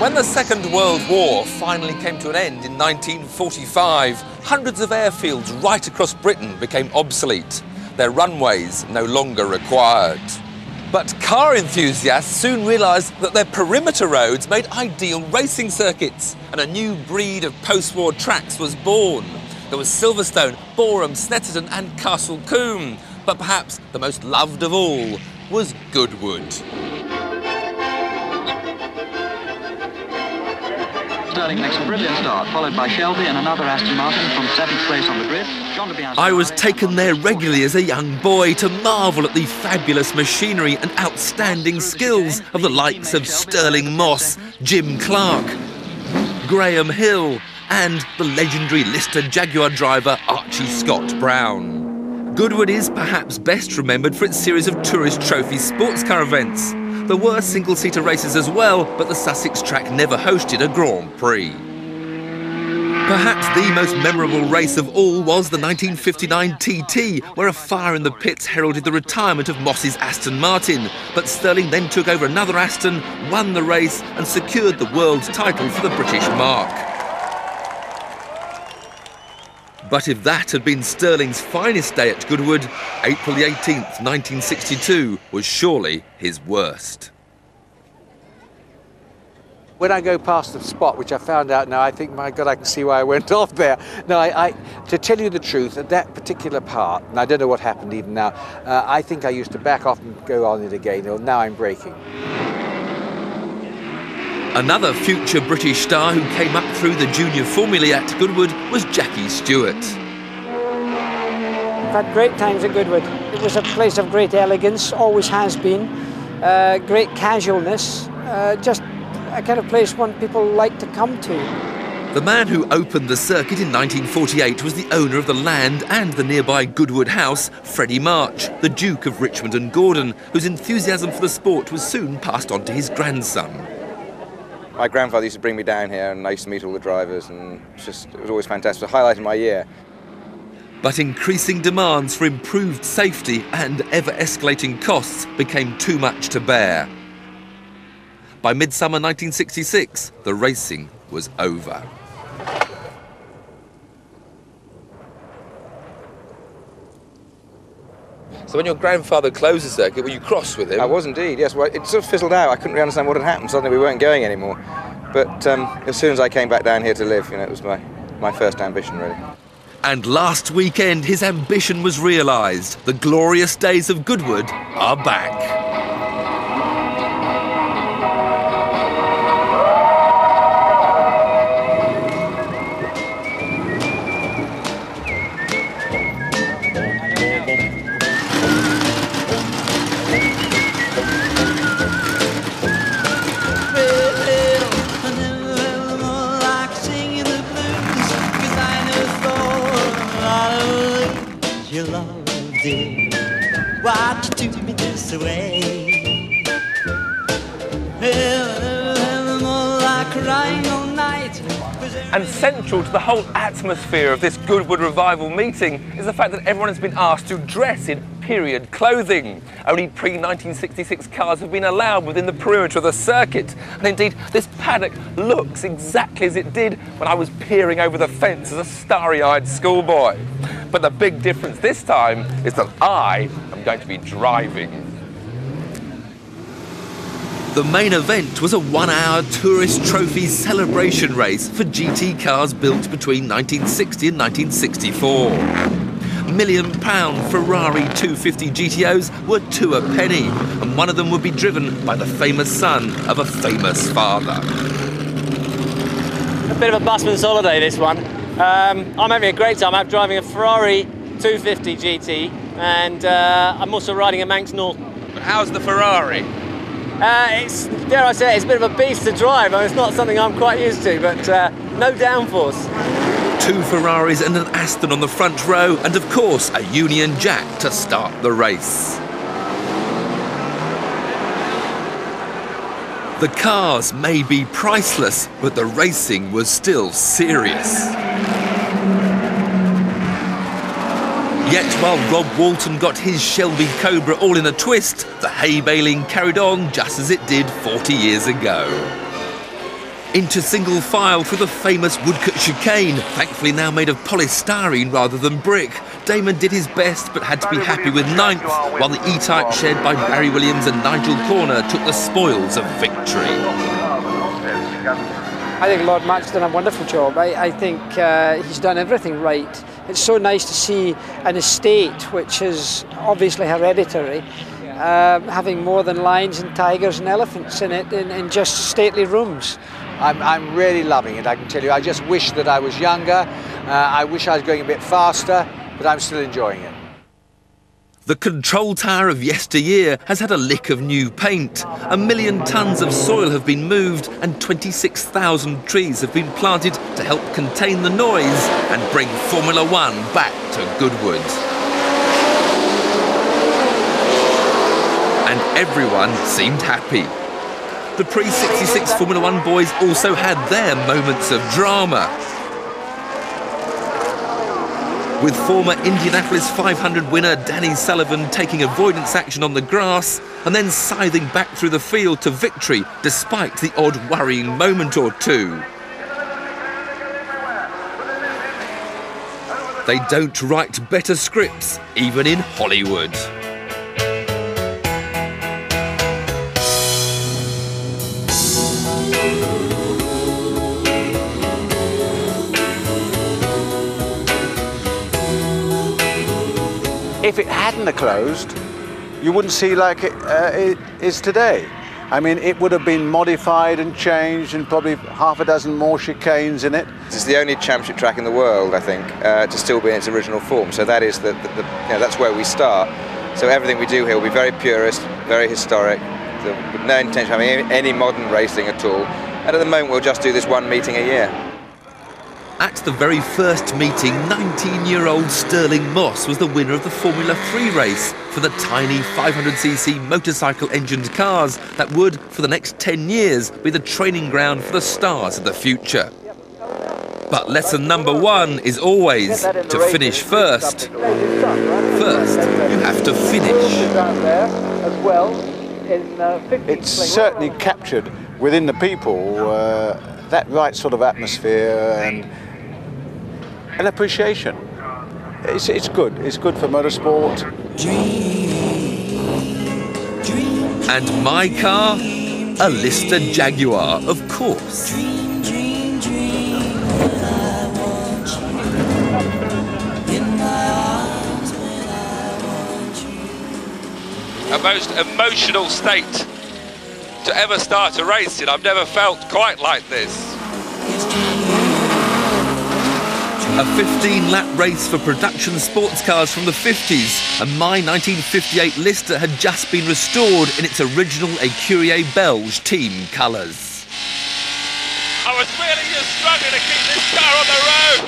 When the Second World War finally came to an end in 1945, hundreds of airfields right across Britain became obsolete. Their runways no longer required. But car enthusiasts soon realised that their perimeter roads made ideal racing circuits, and a new breed of post-war tracks was born. There was Silverstone, Boreham, Snetterton and Castle Combe, but perhaps the most loved of all was Goodwood. Stirling makes a brilliant start, followed by Shelby and another Aston Martin from seventh place on the grid. I was taken there regularly as a young boy to marvel at the fabulous machinery and outstanding skills of the likes of Stirling Moss, Jim Clark, Graham Hill, and the legendary Lister Jaguar driver Archie Scott Brown. Goodwood is perhaps best remembered for its series of tourist trophy sports car events. There were single-seater races as well, but the Sussex track never hosted a Grand Prix. Perhaps the most memorable race of all was the 1959 TT, where a fire in the pits heralded the retirement of Moss's Aston Martin. But Stirling then took over another Aston, won the race, and secured the world's title for the British marque. But if that had been Stirling's finest day at Goodwood, April the 18th, 1962 was surely his worst. When I go past the spot, which I found out now, I think, my God, I can see why I went off there. No, I, I to tell you the truth, at that particular part, and I don't know what happened even now, uh, I think I used to back off and go on it again. or Now I'm braking. Another future British star who came up through the junior formulae at Goodwood was Jackie Stewart. I've had great times at Goodwood. It was a place of great elegance, always has been, uh, great casualness, uh, just a kind of place one people like to come to. The man who opened the circuit in 1948 was the owner of the land and the nearby Goodwood House, Freddie March, the Duke of Richmond and Gordon, whose enthusiasm for the sport was soon passed on to his grandson my grandfather used to bring me down here and I used to meet all the drivers and just, it was always fantastic. It highlighted my year. But increasing demands for improved safety and ever escalating costs became too much to bear. By midsummer 1966, the racing was over. So when your grandfather closed the circuit, were you cross with him? I was indeed, yes. Well, it sort of fizzled out. I couldn't really understand what had happened. Suddenly we weren't going anymore. But um, as soon as I came back down here to live, you know, it was my, my first ambition, really. And last weekend, his ambition was realised. The glorious days of Goodwood are back. Why'd you do me this way? And central to the whole atmosphere of this Goodwood Revival meeting is the fact that everyone has been asked to dress in period clothing. Only pre-1966 cars have been allowed within the perimeter of the circuit. And indeed, this paddock looks exactly as it did when I was peering over the fence as a starry-eyed schoolboy. But the big difference this time is that I am going to be driving. The main event was a one-hour Tourist Trophy celebration race for GT cars built between 1960 and 1964 million pound Ferrari 250 GTOs were two a penny, and one of them would be driven by the famous son of a famous father. A bit of a busman's holiday, this one. Um, I'm having a great time. I'm driving a Ferrari 250 GT, and uh, I'm also riding a Manx Norton. But how's the Ferrari? Uh, it's, dare I say, it's a bit of a beast to drive. I mean, it's not something I'm quite used to, but uh, no downforce two Ferraris and an Aston on the front row, and of course a Union Jack to start the race. The cars may be priceless, but the racing was still serious. Yet while Rob Walton got his Shelby Cobra all in a twist, the hay baling carried on just as it did 40 years ago. Into single file through the famous Woodcote chicane, thankfully now made of polystyrene rather than brick. Damon did his best but had to be happy with ninth, while the E-Type shared by Barry Williams and Nigel Corner took the spoils of victory. I think Lord March's done a wonderful job. I, I think uh, he's done everything right. It's so nice to see an estate which is obviously hereditary, uh, having more than lions and tigers and elephants in it in, in just stately rooms. I'm, I'm really loving it, I can tell you. I just wish that I was younger. Uh, I wish I was going a bit faster, but I'm still enjoying it. The control tower of yesteryear has had a lick of new paint. A million tonnes of soil have been moved and 26,000 trees have been planted to help contain the noise and bring Formula One back to Goodwood. And everyone seemed happy. The pre-66 Formula One boys also had their moments of drama. With former Indianapolis 500 winner Danny Sullivan taking avoidance action on the grass and then scything back through the field to victory despite the odd worrying moment or two. They don't write better scripts, even in Hollywood. If it hadn't closed, you wouldn't see like it, uh, it is today. I mean, it would have been modified and changed and probably half a dozen more chicanes in it. It's the only championship track in the world, I think, uh, to still be in its original form. So that is the, the, the you know, that's where we start. So everything we do here will be very purist, very historic, with no intention of having any modern racing at all. And at the moment, we'll just do this one meeting a year. At the very first meeting, 19-year-old Stirling Moss was the winner of the Formula 3 race for the tiny 500cc motorcycle-engined cars that would, for the next 10 years, be the training ground for the stars of the future. But lesson number one is always to finish first. First, you have to finish. It's certainly captured within the people uh, that right sort of atmosphere and an appreciation. It's, it's good. It's good for motorsport. And my car? A Lister Jaguar, of course. A most emotional state to ever start a race in. I've never felt quite like this. A 15-lap race for production sports cars from the 50s, and my 1958 Lister had just been restored in its original Écurie Belge team colours. I was really just struggling to keep this car on the road.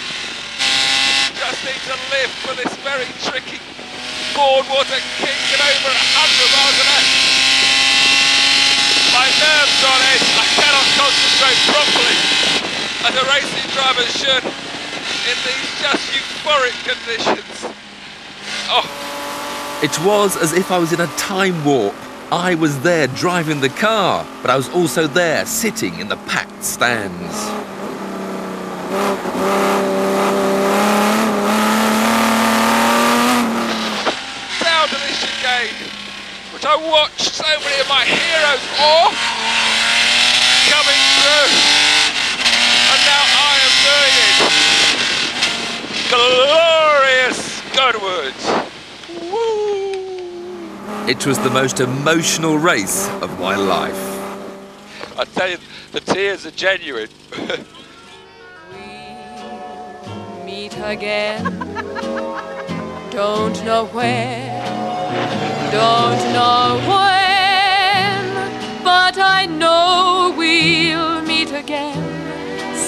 Just need to live for this very tricky Ford Water King at over 100 miles an hour. My nerves on edge. I cannot concentrate properly as a racing driver should in these just euphoric conditions. Oh. It was as if I was in a time warp. I was there driving the car, but I was also there sitting in the packed stands. Down to this chicane, which I watched so many of my heroes off, coming through, and now I am doing it glorious Goodwood. Woo! It was the most emotional race of my life. I tell you, the tears are genuine. we meet again. don't know where, don't know when, but I know we'll meet again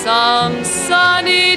some sunny day.